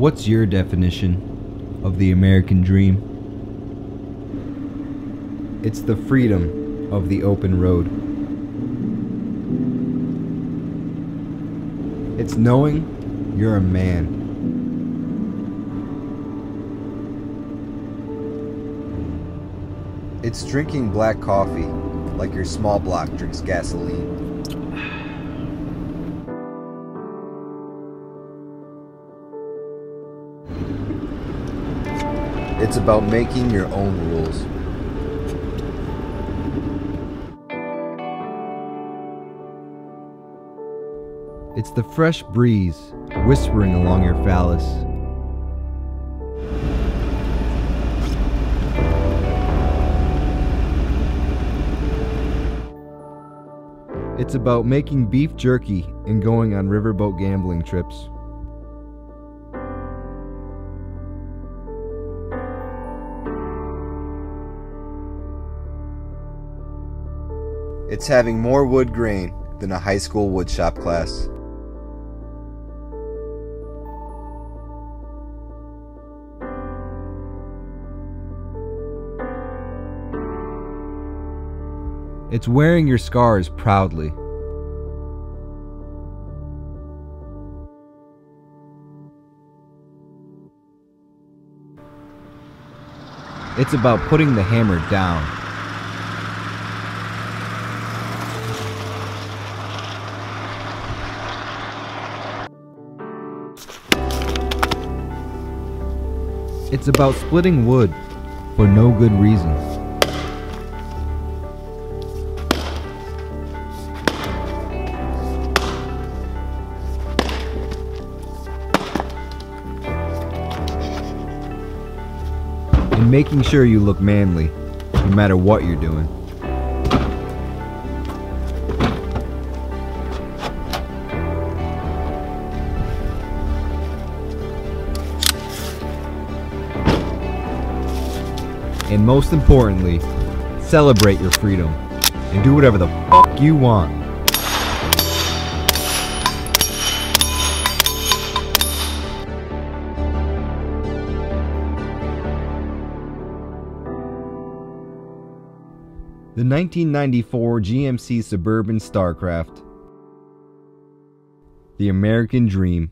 What's your definition of the American dream? It's the freedom of the open road. It's knowing you're a man. It's drinking black coffee like your small block drinks gasoline. It's about making your own rules. It's the fresh breeze whispering along your phallus. It's about making beef jerky and going on riverboat gambling trips. It's having more wood grain than a high school woodshop class. It's wearing your scars proudly. It's about putting the hammer down. It's about splitting wood for no good reason. And making sure you look manly, no matter what you're doing. And most importantly, celebrate your freedom and do whatever the fuck you want. The 1994 GMC Suburban Starcraft. The American Dream.